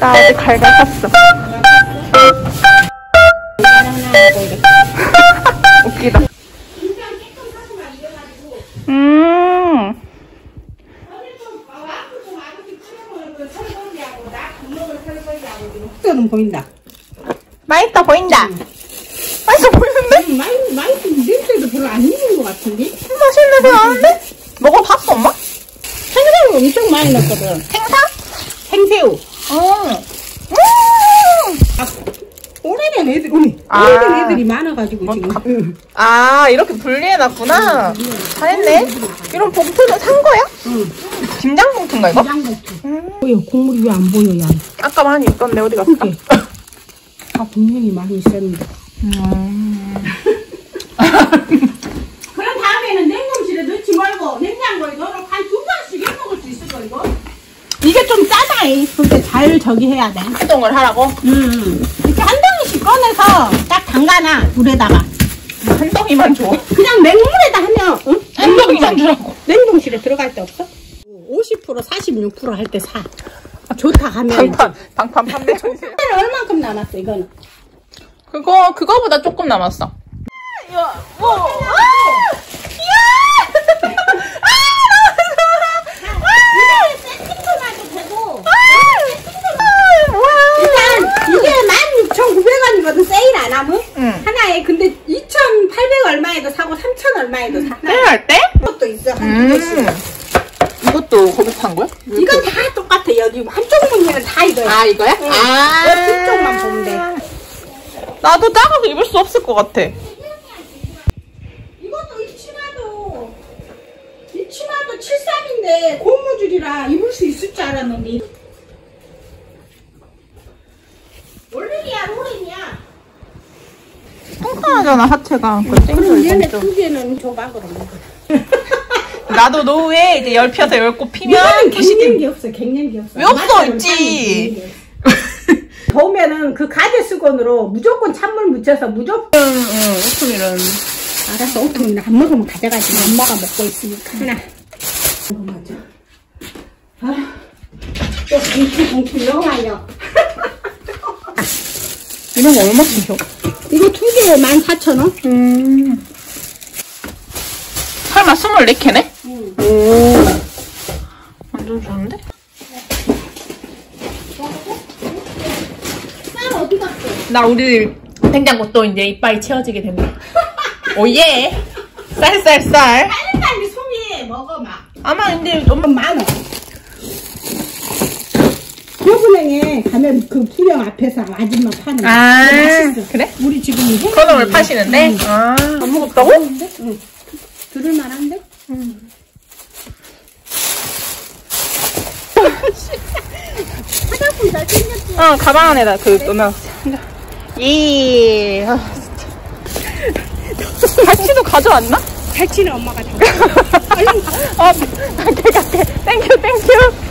나 어제 갈갈 샀어. 는 보인다. 맛있어 보인다. 맛있어 보이는데? 많이 많이 냄새도 별로 안 있는 것 같은데. 맛있는 냄새 나는데? 먹어봤어 엄마? 생새우 엄청 많이 넣거든. 생사? 생새우. 어. 음. 아, 오래된 애들, 우리 아. 오래된 애들이 많아가지고 뭐, 지금. 가- 응. 아 이렇게 분리해놨구나. 잘했네. 이런 봉투는 산 거야? 응. 김장 봉투인가 이거? 장봉투. 음. 보여, 국물이 왜 안 보여, 야. 아까 많이 있던데 어디 갔어? 그게. 아, 분명히 많이 있었는데. 음. 그럼 다음에는 냉동실에 넣지 말고 냉장고에 넣어놓고 한두 잔씩 해 먹을 수 있을 거 이거? 이게 좀 짜다 이 근데 잘 저기 해야 돼 해동을 하라고? 음. 꺼내서 딱 담가놔 물에다가 한 덩이만 줘. 그냥 맹물에다 하면 응? 한 덩이만 주라고. 냉동실에 들어갈 때 없어? 50% 46%할 때 사. 아, 좋다 하면 방판 방판 판매 전시. 얼만큼 남았어 이거는? 그거 그거보다 조금 남았어. 이거 뭐? 아! 일단 이게 16,900원이거든 세일 안 하면 응. 하나에 근데 2,800 얼마에도 사고 3,000 얼마에도 사. 할 때? 이것도 있어 한두 개씩. 음. 이것도 거기서 산 거야? 이건 다 똑같아 여기 한쪽 무늬는 다 이거야. 아 이거야? 응. 아. 옆 뒤쪽만 보면 돼. 나도 작아서 입을 수 없을 것 같아. 이것도 이 치마도 이 치마도 73인데 고무줄이라 입을 수 있을 줄 알았는데 롤링이야 롤링이야 통통하잖아 하체가. 그럼 얘네 두 개는 줘봐 그러면 나도 노후에 이제 열 피어서 열 꽃 피면 이거는 부시딘. 갱년기 없어 갱년기 없어 왜 없어? 있지. 더우면은 그 가재 수건으로 무조건 찬물 묻혀서 무조건 응, 응, 오토밀은. 알았어 오토미는 안 먹으면 가져가지 엄마가 먹고 있으니까 하나 이거 맞아 아또 봉투 봉투 너무 많이요 이런 거 얼마씩 줘? 이거 두 개에 14,000원? 음. 설마 24캔에? 응. 오. 완전 좋은데? 쌀 어디 갔어? 나 우리 냉장고 또 이제 이빨이 채워지게 된다. 오예. 쌀쌀쌀. 빨리빨리 소비해 먹어 막 아마 이제 엄마 좀 많아 교분행에 가면 그 구령 앞에서 아줌마 파는 거 아. 맛있어 그래? 우리 지금 이 커덤을 파시는데? 응. 아. 안 먹었다고? 근데? 응. 들을 만한데? 화장품 잘 챙겼지? 어, 가방 안에다 그 넣으면. 이. 아. 갈치도 가져왔나? 갈치는 엄마가 다 아, 갈게, 갈게. thank you, thank you.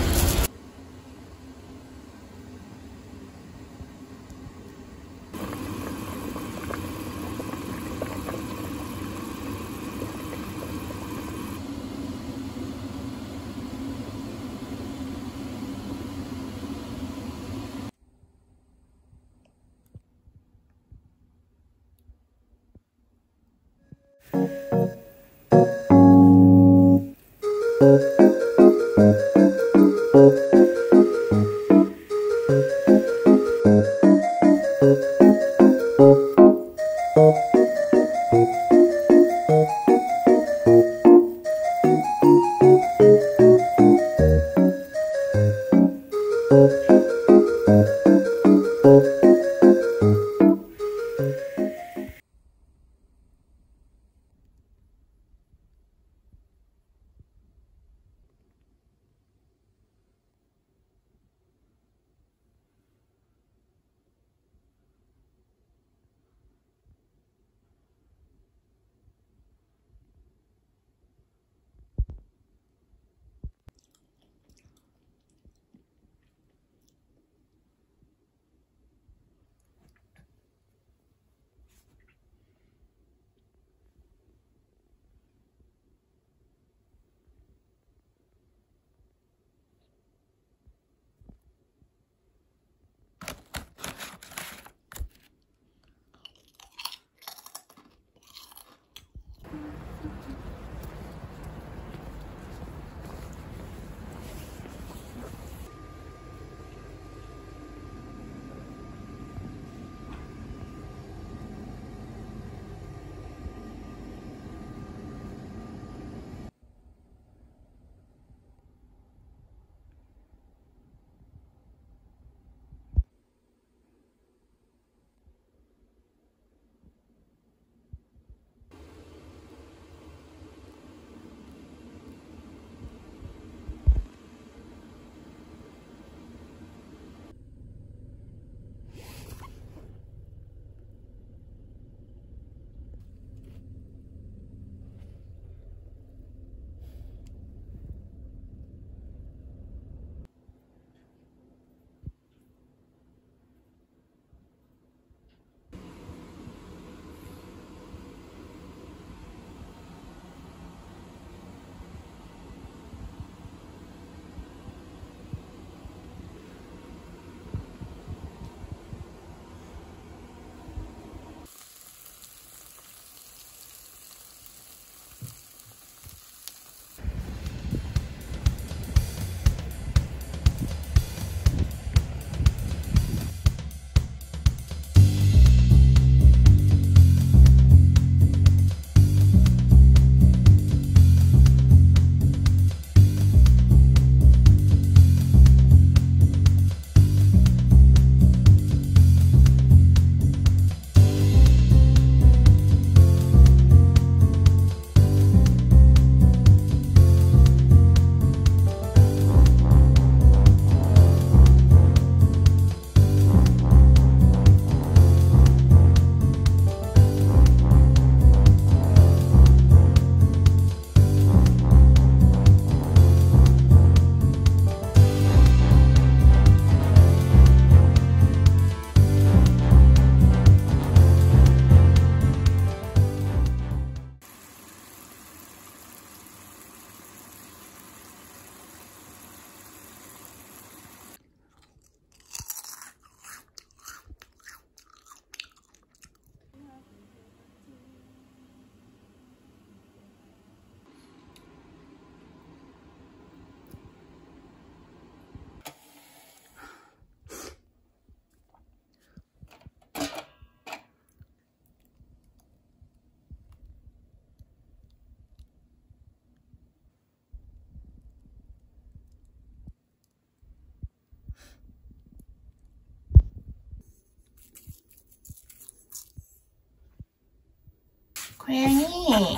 고양이,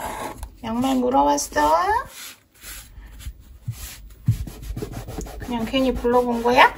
양말 물어봤어? 그냥 괜히 불러본 거야?